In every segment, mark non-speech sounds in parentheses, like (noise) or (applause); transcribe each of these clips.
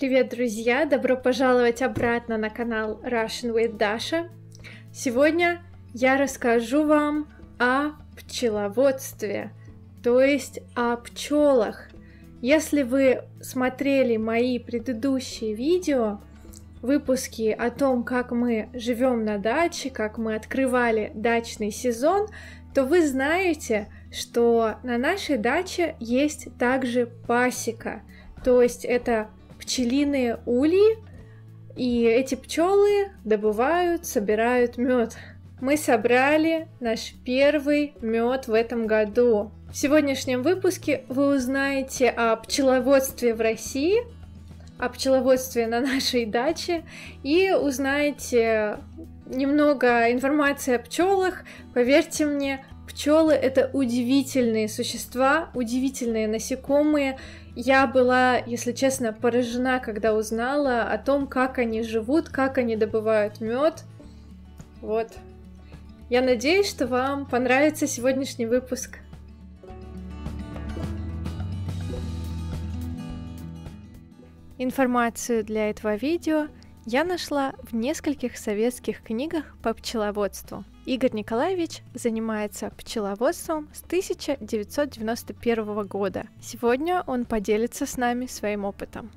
Привет, друзья! Добро пожаловать обратно на канал Russian with Dasha. Сегодня я расскажу вам о пчеловодстве, то есть о пчелах. Если вы смотрели мои предыдущие видео, выпуски о том, как мы живем на даче, как мы открывали дачный сезон, то вы знаете, что на нашей даче есть также пасека. То есть это пчелиные ульи, и эти пчелы добывают, собирают мед. Мы собрали наш первый мед в этом году. В сегодняшнем выпуске вы узнаете о пчеловодстве в России, о пчеловодстве на нашей даче и узнаете немного информации о пчелах. Поверьте мне, пчелы это удивительные существа, удивительные насекомые, я была, если честно, поражена, когда узнала о том, как они живут, как они добывают мед. Вот. Я надеюсь, что вам понравится сегодняшний выпуск. Информацию для этого видео я нашла в нескольких советских книгах по пчеловодству. Игорь Николаевич занимается пчеловодством с 1991 года. Сегодня он поделится с нами своим опытом.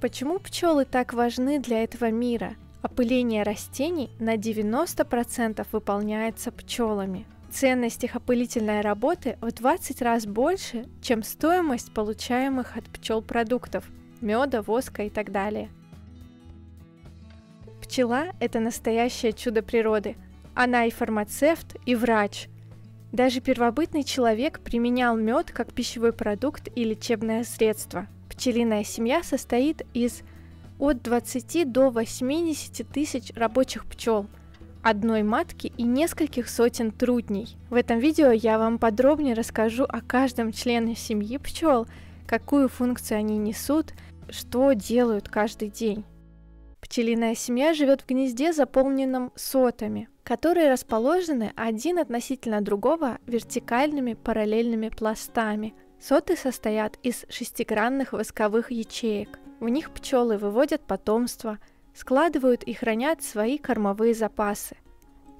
Почему пчелы так важны для этого мира? Опыление растений на 90% выполняется пчелами. Ценность их опылительной работы в 20 раз больше, чем стоимость получаемых от пчел продуктов – меда, воска и так далее – Пчела – это настоящее чудо природы. Она и фармацевт, и врач. Даже первобытный человек применял мед как пищевой продукт и лечебное средство. Пчелиная семья состоит из от 20 до 80 тысяч рабочих пчел, одной матки и нескольких сотен трудней. В этом видео я вам подробнее расскажу о каждом члене семьи пчел, какую функцию они несут, что делают каждый день. Пчелиная семья живет в гнезде, заполненном сотами, которые расположены один относительно другого вертикальными параллельными пластами. Соты состоят из шестигранных восковых ячеек. В них пчелы выводят потомство, складывают и хранят свои кормовые запасы.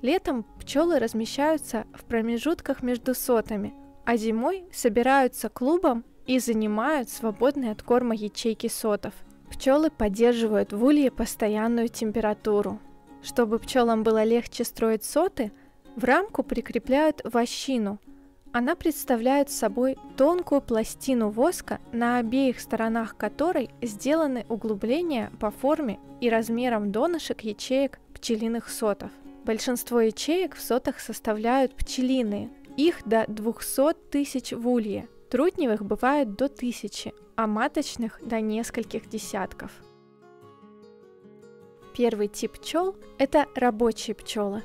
Летом пчелы размещаются в промежутках между сотами, а зимой собираются клубом и занимают свободные от корма ячейки сотов – Пчелы поддерживают в улье постоянную температуру. Чтобы пчелам было легче строить соты, в рамку прикрепляют вощину. Она представляет собой тонкую пластину воска, на обеих сторонах которой сделаны углубления по форме и размерам донышек ячеек пчелиных сотов. Большинство ячеек в сотах составляют пчелиные, их до 200 тысяч в улье. Трутневых бывает до тысячи, а маточных до нескольких десятков. Первый тип пчел – это рабочие пчелы.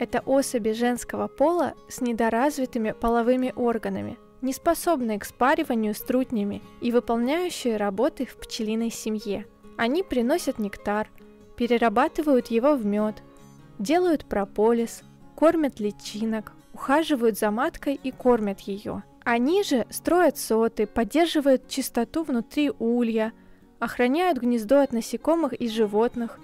Это особи женского пола с недоразвитыми половыми органами, не способные к спариванию с трутнями и выполняющие работы в пчелиной семье. Они приносят нектар, перерабатывают его в мед, делают прополис, кормят личинок, ухаживают за маткой и кормят ее – они же строят соты, поддерживают чистоту внутри улья, охраняют гнездо от насекомых и животных,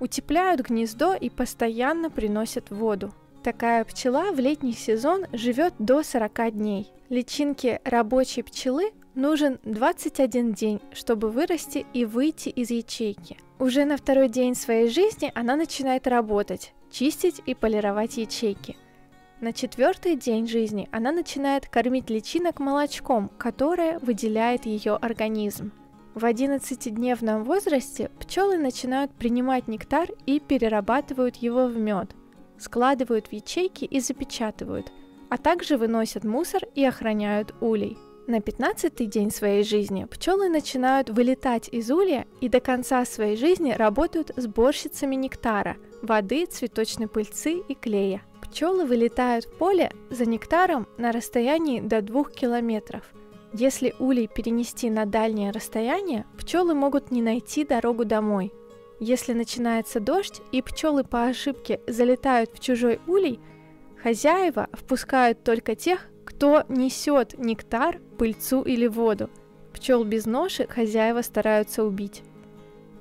утепляют гнездо и постоянно приносят воду. Такая пчела в летний сезон живет до 40 дней. Личинке рабочей пчелы нужен 21 день, чтобы вырасти и выйти из ячейки. Уже на второй день своей жизни она начинает работать, чистить и полировать ячейки – на четвертый день жизни она начинает кормить личинок молочком, которое выделяет ее организм. В 11-дневном возрасте пчелы начинают принимать нектар и перерабатывают его в мед, складывают в ячейки и запечатывают, а также выносят мусор и охраняют улей. На 15-й день своей жизни пчелы начинают вылетать из улья и до конца своей жизни работают сборщицами нектара, воды, цветочной пыльцы и клея. Пчелы вылетают в поле за нектаром на расстоянии до 2 километров. Если улей перенести на дальнее расстояние, пчелы могут не найти дорогу домой. Если начинается дождь и пчелы по ошибке залетают в чужой улей, хозяева впускают только тех, кто несет нектар, пыльцу или воду. Пчел без ноши хозяева стараются убить.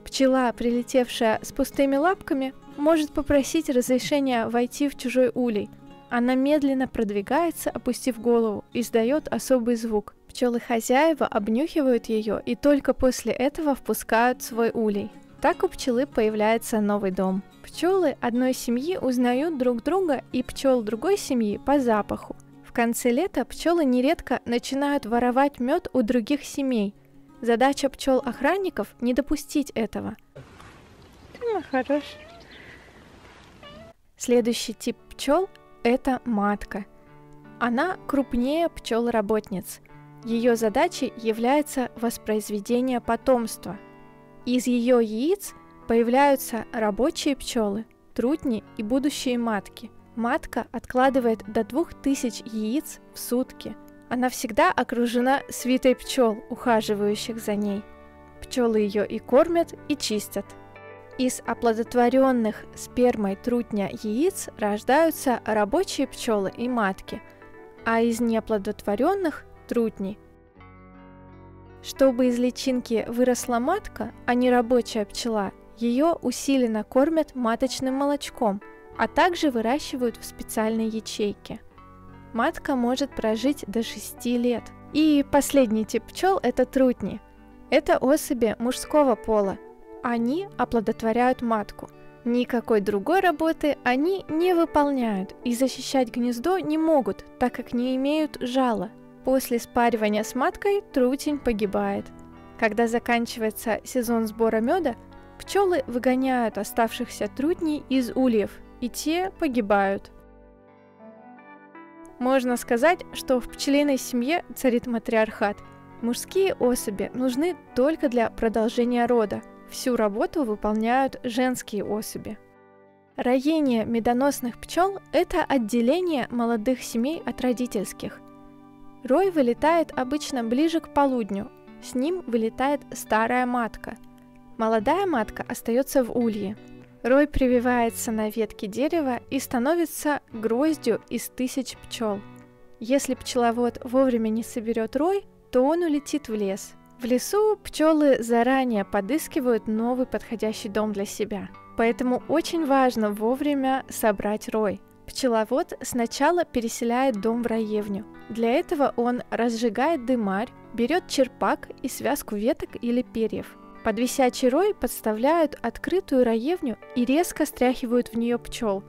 Пчела, прилетевшая с пустыми лапками, может попросить разрешения войти в чужой улей. Она медленно продвигается, опустив голову, и издает особый звук. Пчелы-хозяева обнюхивают ее и только после этого впускают свой улей. Так у пчелы появляется новый дом. Пчелы одной семьи узнают друг друга и пчел другой семьи по запаху. В конце лета пчелы нередко начинают воровать мед у других семей – Задача пчел-охранников – не допустить этого. Мой хороший. Следующий тип пчел – это матка. Она крупнее пчел-работниц. Ее задачей является воспроизведение потомства. Из ее яиц появляются рабочие пчелы, трутни и будущие матки. Матка откладывает до 2000 яиц в сутки – она всегда окружена свитой пчел, ухаживающих за ней. Пчелы ее и кормят, и чистят. Из оплодотворенных спермой трутня яиц рождаются рабочие пчелы и матки, а из неоплодотворенных – трутни. Чтобы из личинки выросла матка, а не рабочая пчела, ее усиленно кормят маточным молочком, а также выращивают в специальной ячейке матка может прожить до 6 лет. И последний тип пчел – это трутни. Это особи мужского пола. Они оплодотворяют матку. Никакой другой работы они не выполняют и защищать гнездо не могут, так как не имеют жала. После спаривания с маткой трутень погибает. Когда заканчивается сезон сбора меда, пчелы выгоняют оставшихся трутней из ульев, и те погибают. Можно сказать, что в пчелиной семье царит матриархат. Мужские особи нужны только для продолжения рода. Всю работу выполняют женские особи. Роение медоносных пчел – это отделение молодых семей от родительских. Рой вылетает обычно ближе к полудню. С ним вылетает старая матка. Молодая матка остается в улье – Рой прививается на ветке дерева и становится гроздью из тысяч пчел. Если пчеловод вовремя не соберет рой, то он улетит в лес. В лесу пчелы заранее подыскивают новый подходящий дом для себя. Поэтому очень важно вовремя собрать рой. Пчеловод сначала переселяет дом в раевню. Для этого он разжигает дымарь, берет черпак и связку веток или перьев – под висячий рой подставляют открытую раевню и резко стряхивают в нее пчел.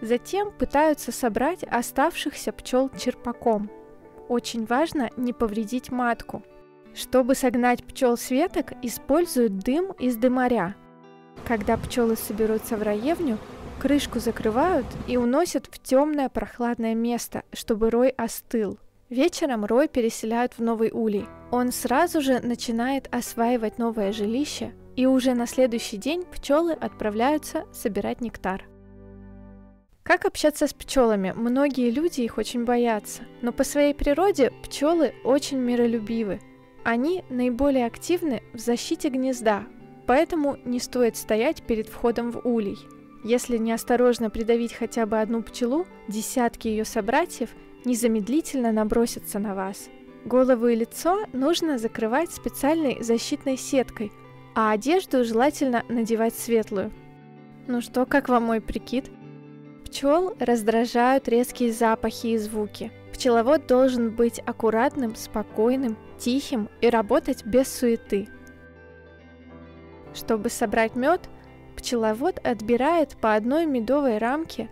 Затем пытаются собрать оставшихся пчел черпаком. Очень важно не повредить матку. Чтобы согнать пчел с веток, используют дым из дымаря. Когда пчелы соберутся в раевню, крышку закрывают и уносят в темное прохладное место, чтобы рой остыл – Вечером Рой переселяют в новый улей. Он сразу же начинает осваивать новое жилище, и уже на следующий день пчелы отправляются собирать нектар. Как общаться с пчелами? Многие люди их очень боятся, но по своей природе пчелы очень миролюбивы. Они наиболее активны в защите гнезда, поэтому не стоит стоять перед входом в улей. Если неосторожно придавить хотя бы одну пчелу, десятки ее собратьев – незамедлительно набросятся на вас. Голову и лицо нужно закрывать специальной защитной сеткой, а одежду желательно надевать светлую. Ну что, как вам мой прикид? Пчел раздражают резкие запахи и звуки. Пчеловод должен быть аккуратным, спокойным, тихим и работать без суеты. Чтобы собрать мед, пчеловод отбирает по одной медовой рамке,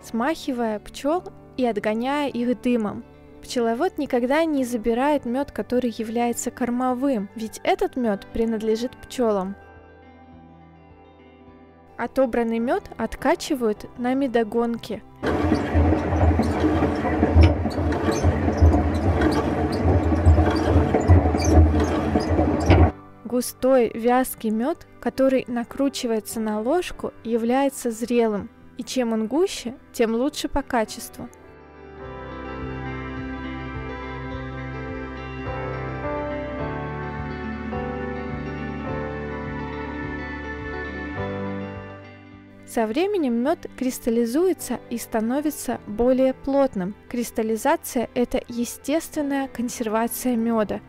смахивая пчел и отгоняя их дымом. Пчеловод никогда не забирает мед, который является кормовым, ведь этот мед принадлежит пчелам. Отобранный мед откачивают на медогонке. Густой вязкий мед, который накручивается на ложку, является зрелым, и чем он гуще, тем лучше по качеству – Со временем мед кристаллизуется и становится более плотным. Кристаллизация – это естественная консервация меда.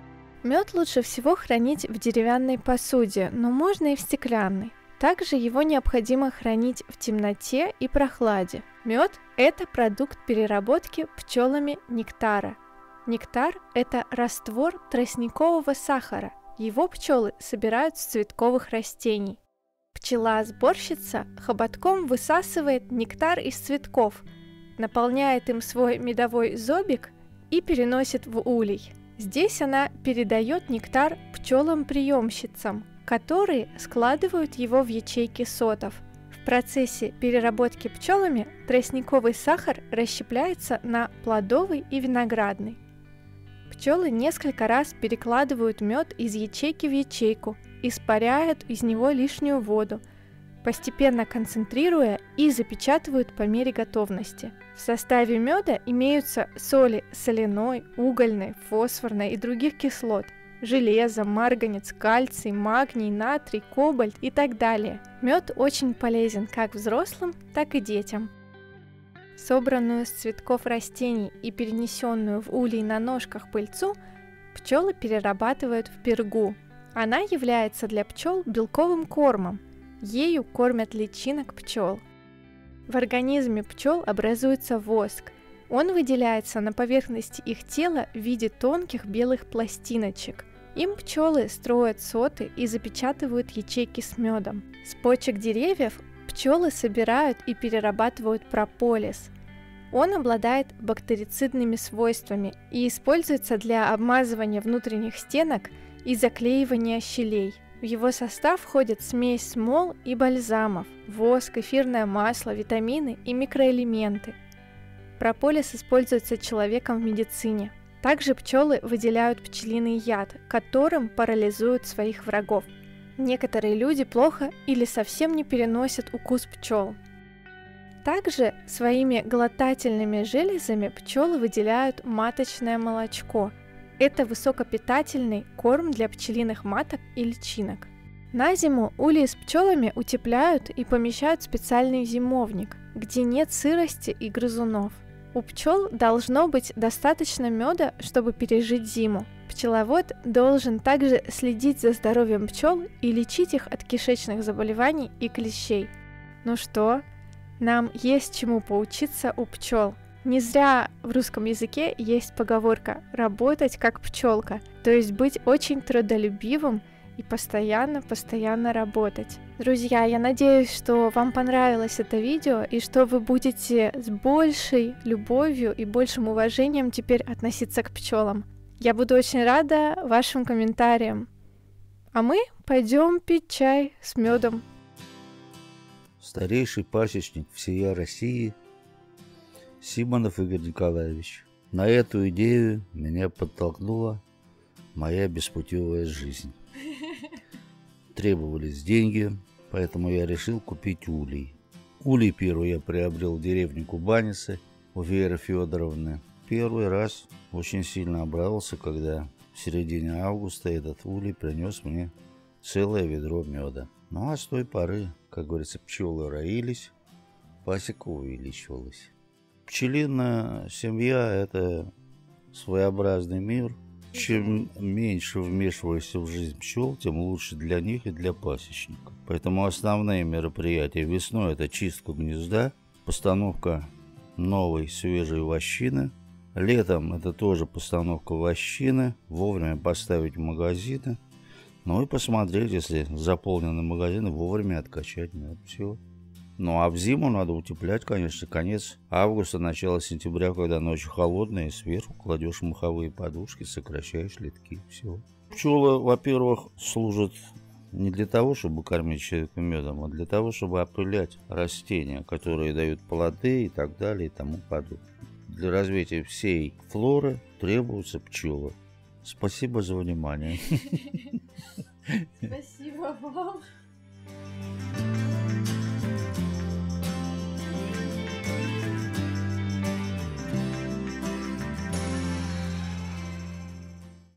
Мед лучше всего хранить в деревянной посуде, но можно и в стеклянной. Также его необходимо хранить в темноте и прохладе. Мед – это продукт переработки пчелами нектара. Нектар – это раствор тростникового сахара. Его пчелы собирают с цветковых растений. Пчела-сборщица хоботком высасывает нектар из цветков, наполняет им свой медовой зобик и переносит в улей. Здесь она передает нектар пчелам-приемщицам, которые складывают его в ячейки сотов. В процессе переработки пчелами тростниковый сахар расщепляется на плодовый и виноградный. Пчелы несколько раз перекладывают мед из ячейки в ячейку, испаряют из него лишнюю воду, постепенно концентрируя и запечатывают по мере готовности. В составе меда имеются соли соляной, угольной, фосфорной и других кислот, железо, марганец, кальций, магний, натрий, кобальт и так далее. Мед очень полезен как взрослым, так и детям. Собранную с цветков растений и перенесенную в улей на ножках пыльцу пчелы перерабатывают в пергу. Она является для пчел белковым кормом – Ею кормят личинок пчел. В организме пчел образуется воск. Он выделяется на поверхности их тела в виде тонких белых пластиночек. Им пчелы строят соты и запечатывают ячейки с медом. С почек деревьев пчелы собирают и перерабатывают прополис. Он обладает бактерицидными свойствами и используется для обмазывания внутренних стенок и заклеивания щелей – в его состав входит смесь смол и бальзамов, воск, эфирное масло, витамины и микроэлементы. Прополис используется человеком в медицине. Также пчелы выделяют пчелиный яд, которым парализуют своих врагов. Некоторые люди плохо или совсем не переносят укус пчел. Также своими глотательными железами пчелы выделяют маточное молочко – это высокопитательный корм для пчелиных маток и личинок. На зиму улей с пчелами утепляют и помещают в специальный зимовник, где нет сырости и грызунов. У пчел должно быть достаточно меда, чтобы пережить зиму. Пчеловод должен также следить за здоровьем пчел и лечить их от кишечных заболеваний и клещей. Ну что, нам есть чему поучиться у пчел. Не зря в русском языке есть поговорка «работать как пчелка», то есть быть очень трудолюбивым и постоянно-постоянно работать. Друзья, я надеюсь, что вам понравилось это видео и что вы будете с большей любовью и большим уважением теперь относиться к пчелам. Я буду очень рада вашим комментариям. А мы пойдем пить чай с медом. Старейший пасечник всея России Симонов Игорь Николаевич. На эту идею меня подтолкнула моя беспутевая жизнь. (laughs) Требовались деньги, поэтому я решил купить улей. Улей первый я приобрел в деревне Кубаницы у Веры Федоровны. Первый раз очень сильно обрадовался, когда в середине августа этот улей принес мне целое ведро меда. Ну а с той поры, как говорится, пчелы роились, пасека увеличивалась. Пчелиная семья – это своеобразный мир. Чем меньше вмешиваешься в жизнь пчел, тем лучше для них и для пасечников. Поэтому основные мероприятия весной – это чистка гнезда, постановка новой свежей вощины. Летом это тоже постановка вощины, вовремя поставить магазины. Ну и посмотреть, если заполнены магазины, вовремя откачать мед. Все. Ну а в зиму надо утеплять, конечно, конец августа, начало сентября, когда ночи холодные, сверху кладешь маховые подушки, сокращаешь литки, все. Пчелы, во-первых, служат не для того, чтобы кормить человека медом, а для того, чтобы опылять растения, которые дают плоды и так далее и тому подобное. Для развития всей флоры требуются пчелы. Спасибо за внимание. (laughs) Спасибо вам.